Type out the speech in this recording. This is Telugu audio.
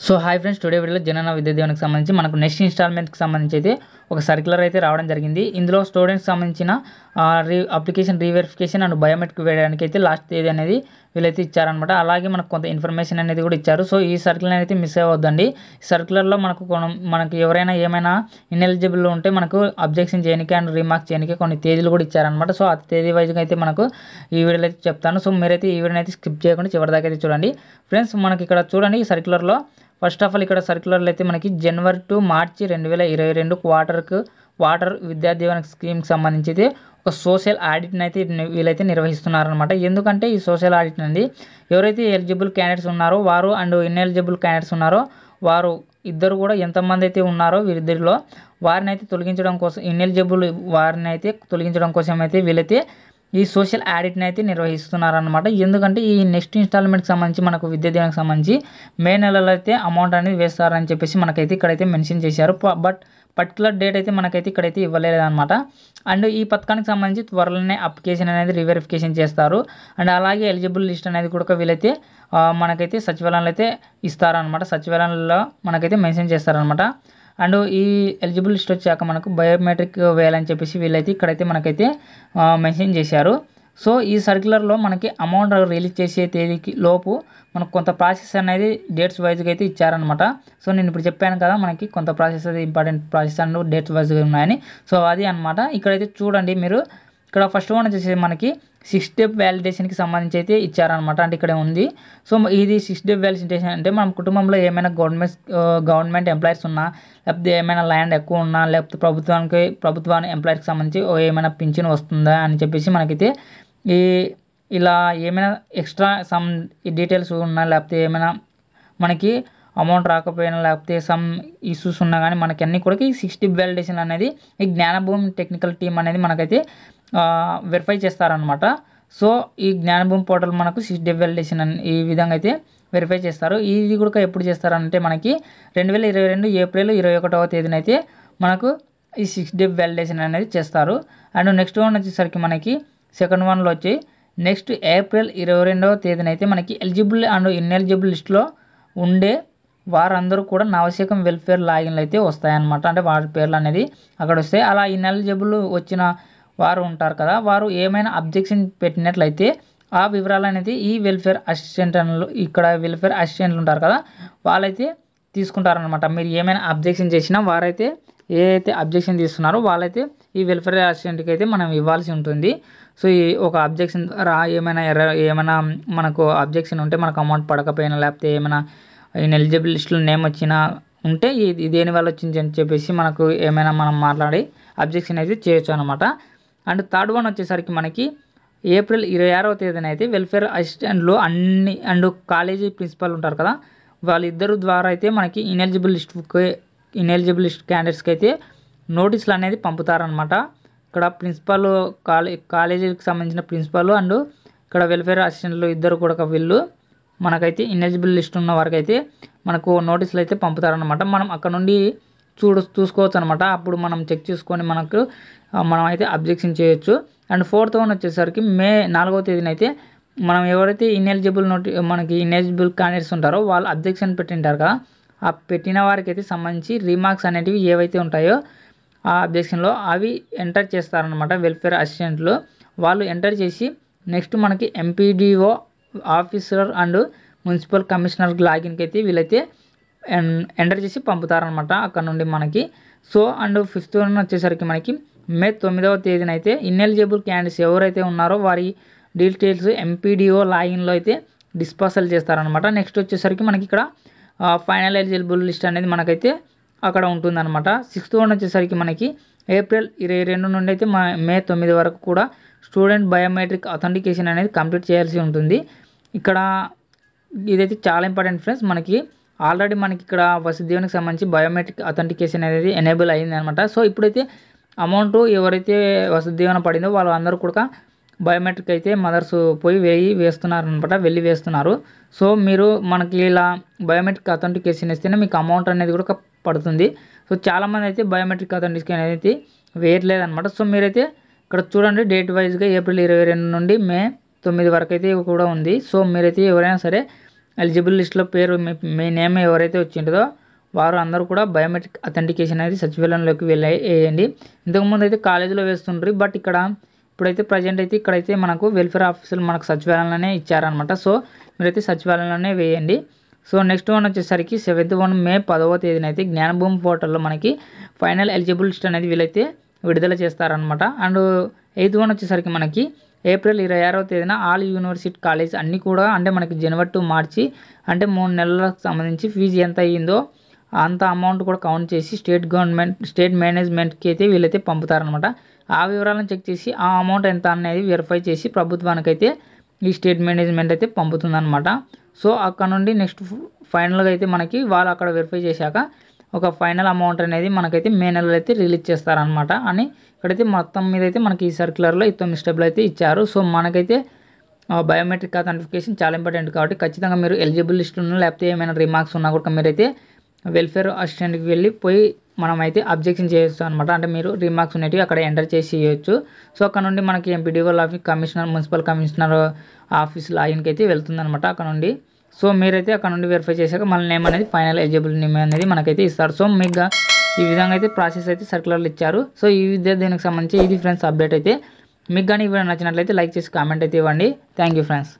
సో హాయ్ ఫ్రెండ్స్ టుడే వీడియోలో జనన విద్యాదీవనకి సంబంధించి. మనకు నెక్స్ట్ ఇన్స్టాల్మెంట్కి సంబంధించి అయితే ఒక సర్క్యులర్ అయితే రావడం జరిగింది. ఇందులో స్టూడెంట్స్ సంబంధించిన re application reverification and biometric వేయడానికి అయితే లాస్ట్ తేదీ అనేది వీళ్ళైతే ఇచ్చారనమాట అలాగే మనకు కొంత ఇన్ఫర్మేషన్ అనేది కూడా ఇచ్చారు. సో ఈ సర్క్యులర్ అయితే మిస్ అవ్వద్దండి. సర్క్యులర్లో మనకు మనకు మనకి ఎవరైనా ఏమైనా ఇన్ఎలిజిబుల్ ఉంటే మనకు అబ్జెక్షన్ చేయడానికి అండ్ రీమార్క్ చేయడానికి కొన్ని తేదీలు కూడా ఇచ్చారనమాట సో ఆ తేదీ వైజ్గా అయితే మనకు ఈ వీడియోలో అయితే చెప్తాను. సో మీరైతే ఈ వీడియోని అయితే స్కిప్ చేయకుండా చివరిదాకా అయితే చూడండి. ఫ్రెండ్స్ మనకి ఇక్కడ చూడండి ఈ సర్క్యులర్లో ఫస్ట్ ఆఫ్ ఆల్ ఇక్కడ సర్క్యులర్లో అయితే మనకి జనవరి టు మార్చి రెండు వేల ఇరవై రెండు క్వార్టర్కు వాటర్ విద్యా దీవెన స్కీమ్కి సంబంధించి ఒక సోషల్ ఆడిట్ని అయితే వీళ్ళైతే నిర్వహిస్తున్నారనమాట ఎందుకంటే ఈ సోషల్ ఆడిట్ అనేది ఎవరైతే ఎలిజిబుల్ క్యాండిడేట్స్ ఉన్నారో వారు అండ్ ఇన్ఎలిజిబుల్ క్యాండిడేట్స్ ఉన్నారో వారు ఇద్దరు కూడా ఎంతమంది అయితే ఉన్నారో వీరిద్దరిలో వారిని అయితే తొలగించడం కోసం ఇన్ఎలిజిబుల్ వారిని అయితే తొలగించడం కోసం అయితే వీళ్ళైతే ఈ సోషల్ ఆడిట్ని అయితే నిర్వహిస్తున్నారనమాట ఎందుకంటే ఈ నెక్స్ట్ ఇన్స్టాల్మెంట్కి సంబంధించి మనకు విద్యా దీవెనకి సంబంధించి మే నెలలో అయితే అమౌంట్ అనేది వేస్తారని చెప్పేసి మనకైతే ఇక్కడైతే మెన్షన్ చేశారు. బట్ పర్టికులర్ డేట్ అయితే మనకైతే ఇక్కడైతే ఇవ్వలేదు అనమాట అండ్ ఈ పథకానికి సంబంధించి త్వరలోనే అప్లికేషన్ అనేది రివెరిఫికేషన్ చేస్తారు. అండ్ అలాగే ఎలిజిబుల్ లిస్ట్ అనేది కూడా వీలైతే మనకైతే సచివాలయంలో అయితే ఇస్తారనమాట సచివాలయంలో మనకైతే మెన్షన్ చేస్తారనమాట అండ్ ఈ ఎలిజిబుల్ లిస్ట్ వచ్చాక మనకు బయోమెట్రిక్ వేయాలని చెప్పేసి వీళ్ళైతే ఇక్కడైతే మనకైతే మెన్షన్ చేశారు. సో ఈ సర్క్యులర్లో మనకి అమౌంట్ రిలీజ్ చేసే తేదీకి లోపు మనకు కొంత ప్రాసెస్ అనేది డేట్స్ వైజ్గా అయితే ఇచ్చారనమాట సో నేను ఇప్పుడు చెప్పాను కదా మనకి కొంత ప్రాసెస్ అది ఇంపార్టెంట్ ప్రాసెస్ అండ్ డేట్స్ వైజ్గా ఉన్నాయని. సో అది అనమాట ఇక్కడైతే చూడండి మీరు ఇక్కడ ఫస్ట్ వన్ వచ్చేసి మనకి సిక్స్ స్టెప్ వ్యాలిడేషన్కి సంబంధించి అయితే ఇచ్చారనమాట అంటే ఇక్కడే ఉంది. సో ఇది సిక్స్ స్టెప్ వ్యాలిడేషన్ అంటే మన కుటుంబంలో ఏమైనా గవర్నమెంట్ గవర్నమెంట్ ఎంప్లాయీస్ ఉన్నా లేకపోతే ఏమైనా ల్యాండ్ ఎక్కువ ఉన్నా లేకపోతే ప్రభుత్వానికి ప్రభుత్వానికి ఎంప్లాయీస్కి సంబంధించి ఏమైనా పింఛన్ వస్తుందా అని చెప్పేసి మనకైతే ఈ ఇలా ఏమైనా ఎక్స్ట్రా సమ్ డీటెయిల్స్ ఉన్నా లేకపోతే ఏమైనా మనకి అమౌంట్ రాకపోయినా లేకపోతే సమ్ ఇష్యూస్ ఉన్నా కానీ మనకి అన్ని కూడా ఈ సిక్స్టీ వ్యాలిడేషన్ అనేది ఈ జ్ఞానభూమి టెక్నికల్ టీం అనేది మనకైతే వెరిఫై చేస్తారనమాట సో ఈ జ్ఞానభూమి పోర్టల్ మనకు సిక్స్ డే ఈ విధంగా అయితే వెరిఫై చేస్తారు. ఇది కూడా ఎప్పుడు చేస్తారంటే మనకి రెండు వేల ఇరవై రెండు ఏప్రిల్ ఇరవై ఒకటవ తేదీన అయితే మనకు ఈ సిక్స్ డే వ్యాలిడేషన్ అనేది చేస్తారు. అండ్ నెక్స్ట్ వన్ వచ్చేసరికి మనకి సెకండ్ వన్లో వచ్చి నెక్స్ట్ ఏప్రిల్ ఇరవై రెండవ తేదీన అయితే మనకి ఎలిజిబుల్ అండ్ ఇన్ఎలిజిబుల్ లిస్ట్లో ఉండే వారందరూ కూడా నవశకం వెల్ఫేర్ లాగిన్లు అయితే వస్తాయన్నమాట. అంటే వారి పేర్లు అనేది అక్కడ వస్తాయి. అలా ఇన్ఎలిజిబుల్ వచ్చిన వారు ఉంటారు కదా. వారు ఏమైనా అబ్జెక్షన్ పెట్టినట్లయితే ఆ వివరాలు అనేది ఈ వెల్ఫేర్ అసిస్టెంట్ ఇక్కడ వెల్ఫేర్ అసిస్టెంట్లు ఉంటారు కదా వాళ్ళైతే తీసుకుంటారనమాట మీరు ఏమైనా అబ్జెక్షన్ చేసినా వారైతే ఏదైతే అబ్జెక్షన్ తీస్తున్నారో వాళ్ళైతే ఈ వెల్ఫేర్ అసిస్టెంట్కి అయితే మనం ఇవ్వాల్సి ఉంటుంది. సో ఈ ఒక అబ్జెక్షన్ ద్వారా ఏమైనా ఎర్ర ఏమైనా మనకు అబ్జెక్షన్ ఉంటే మనకు అమౌంట్ పడకపోయినా లేకపోతే ఏమైనా ఇన్ ఎలిజిబుల్ లిస్టులో నేమ్ వచ్చినా ఉంటే ఇది దేని వల్ల వచ్చింది అని చెప్పేసి మనకు ఏమైనా మనం మాట్లాడి అబ్జెక్షన్ అయితే చేయొచ్చు అనమాట అండ్ థర్డ్ వన్ వచ్చేసరికి మనకి ఏప్రిల్ ఇరవై ఆరవ తేదీన అయితే వెల్ఫేర్ అసిస్టెంట్లు అన్ని అండ్ కాలేజీ ప్రిన్సిపల్ ఉంటారు కదా వాళ్ళిద్దరు ద్వారా అయితే మనకి ఇనెలిజిబుల్ లిస్ట్కి ఇనెలిజిబుల్ లిస్ట్ క్యాండిడేట్స్కి అయితే నోటీసులు అనేది పంపుతారనమాట ఇక్కడ ప్రిన్సిపాల్ కాలే కాలేజీకి సంబంధించిన ప్రిన్సిపాల్ అండ్ ఇక్కడ వెల్ఫేర్ అసిస్టెంట్లు ఇద్దరు కూడా వీళ్ళు మనకైతే ఇనెలిజిబుల్ లిస్ట్ ఉన్న వారికి అయితే మనకు నోటీసులు అయితే పంపుతారనమాట మనం అక్కడ నుండి చూడ చూసుకోవచ్చు అనమాట అప్పుడు మనం చెక్ చేసుకొని మనకు మనం అయితే అబ్జెక్షన్ చేయొచ్చు. అండ్ ఫోర్త్ వన్ వచ్చేసరికి మే నాలుగవ తేదీన అయితే మనం ఎవరైతే ఇన్ఎలిజిబుల్ నోటి మనకి ఇన్ఎలిజిబుల్ క్యాండిడేట్స్ ఉంటారో వాళ్ళు అబ్జెక్షన్ పెట్టింటారు కదా. ఆ పెట్టిన వారికి అయితే సంబంధించి రిమార్క్స్ అనేటివి ఏవైతే ఉంటాయో ఆ అబ్జెక్షన్లో అవి ఎంటర్ చేస్తారనమాట వెల్ఫేర్ అసిస్టెంట్లు వాళ్ళు ఎంటర్ చేసి నెక్స్ట్ మనకి MPDO officer and municipal commissioner లాగిన్కి అయితే వీళ్ళైతే ఎంటర్ చేసి పంపుతారనమాట అక్కడ నుండి మనకి. సో అండ్ ఫిఫ్త్ వన్ వచ్చేసరికి మనకి మే తొమ్మిదవ తేదీన అయితే ఇన్ఎలిజిబుల్ క్యాండిడేట్స్ ఎవరైతే ఉన్నారో వారి డీటెయిల్స్ ఎంపీడీఓ లాగిన్లో అయితే డిస్పాసల్ చేస్తారనమాట నెక్స్ట్ వచ్చేసరికి మనకి ఇక్కడ ఫైనల్ ఎలిజిబుల్ లిస్ట్ అనేది మనకైతే అక్కడ ఉంటుందన్నమాట. సిక్స్త్ వన్ వచ్చేసరికి మనకి ఏప్రిల్ ఇరవై రెండు నుండి అయితే మే తొమ్మిది వరకు కూడా స్టూడెంట్ బయోమెట్రిక్ అథెంటికేషన్ అనేది కంప్లీట్ చేయాల్సి ఉంటుంది. ఇక్కడ ఇదైతే చాలా ఇంపార్టెంట్ ఫ్రెండ్స్ మనకి ఆల్రెడీ మనకి ఇక్కడ వసుదేవునికి సంబంధించి బయోమెట్రిక్ అథెంటికేషన్ అనేది ఎనేబుల్ అయింది అనమాట సో ఇప్పుడైతే అమౌంట్ ఎవరైతే వసుదేవన పడిందో వాళ్ళందరూ కూడా బయోమెట్రిక్ అయితే మదర్స్ పోయి వేయి వేస్తున్నారు అనమాట వెళ్ళి వేస్తున్నారు. సో మీరు మనకి ఇలా బయోమెట్రిక్ అథెంటికేషన్ ఇస్తేనే మీకు అమౌంట్ అనేది కూడా పడుతుంది. సో చాలామంది అయితే బయోమెట్రిక్ అథెంటికేషన్ అనేది వేయట్లేదనమాట. సో మీరైతే ఇక్కడ చూడండి డేట్ వైజ్గా ఏప్రిల్ ఇరవై రెండు నుండి మే తొమ్మిది వరకు అయితే కూడా ఉంది. సో మీరైతే ఎవరైనా సరే ఎలిజిబుల్ లిస్ట్లో పేరు మీ మీ నేమ్ ఎవరైతే వచ్చింటుందో వారు అందరూ కూడా బయోమెట్రిక్ అథెంటికేషన్ అనేది సచివాలయంలోకి వెళ్ళి వేయండి ఇంతకుముందు అయితే కాలేజీలో వేస్తుండ్రి బట్ ఇక్కడ ఇప్పుడైతే ప్రజెంట్ అయితే ఇక్కడైతే మనకు వెల్ఫేర్ ఆఫీసులు మనకు సచివాలయంలోనే ఇచ్చారనమాట సో మీరైతే సచివాలయంలోనే వేయండి. సో నెక్స్ట్ వన్ వచ్చేసరికి సెవెంత్ వన్ మే పదవ తేదీన అయితే జ్ఞానభూమి పోర్టల్లో మనకి ఫైనల్ ఎలిజిబిలిస్ట్ అనేది వీళ్ళైతే విడుదల చేస్తారనమాట అండ్ ఎయిత్ వన్ వచ్చేసరికి మనకి ఏప్రిల్ ఇరవై ఆరవ తేదీన ఆల్ యూనివర్సిటీ కాలేజ్ అన్నీ కూడా అంటే మనకి జనవరి టు మార్చి అంటే మూడు నెలలకు సంబంధించి ఫీజు ఎంత అయ్యిందో అంత అమౌంట్ కూడా కౌంట్ చేసి స్టేట్ గవర్నమెంట్ స్టేట్ మేనేజ్మెంట్కి అయితే వీళ్ళైతే పంపుతారనమాట ఆ వివరాలను చెక్ చేసి ఆ అమౌంట్ ఎంత అనేది వెరిఫై చేసి ప్రభుత్వానికైతే ఈ స్టేట్ మేనేజ్మెంట్ అయితే పంపుతుందన్నమాట. సో అక్కడ నుండి నెక్స్ట్ ఫైనల్గా అయితే మనకి వాళ్ళు అక్కడ వెరిఫై చేశాక ఒక ఫైనల్ అమౌంట్ అనేది మనకైతే మే నెలలో అయితే రిలీజ్ చేస్తారనమాట అని ఇక్కడైతే మొత్తం మీద అయితే మనకి ఈ సర్క్యులర్లో ఈ తొమ్మిది స్టెప్లు అయితే ఇచ్చారు. సో మనకైతే బయోమెట్రిక్ అథెంటిఫికేషన్ చాలా ఇంపార్టెంట్ కాబట్టి ఖచ్చితంగా మీరు ఎలిజిబుల్ లిస్ట్ ఉన్నా లేకపోతే ఏమైనా రిమార్క్స్ ఉన్నా కూడా మీరైతే వెల్ఫేర్ అసిస్టెంట్కి వెళ్ళి పోయి మనం అయితే అబ్జెక్షన్ చేయొచ్చు అనమాట అంటే మీరు రిమార్క్స్ ఉన్నట్టు అక్కడ ఎంటర్ చేసి ఇవ్వచ్చు సో అక్కడ నుండి మనకి MPDO office commissioner municipal commissioner office లాగిన్కి అయితే వెళ్తుందన్నమాట అక్కడ నుండి. సో మీరైతే అక్కడ నుండి వెరిఫై చేశాక మళ్ళీ నేమ్ అనేది ఫైనల్ ఎలిజిబుల్ నేమ్ అనేది మనకైతే ఇస్తారు. సో మీకు ఈ విధంగా అయితే ప్రాసెస్ అయితే సర్క్యులర్లు ఇచ్చారు. సో ఈ విద్య దీనికి సంబంధించి ఇది ఫ్రెండ్స్ అప్డేట్ అయితే మీకు కానీ ఈ నచ్చినట్లయితే లైక్ చేసి కామెంట్ అయితే ఇవ్వండి. Thank you friends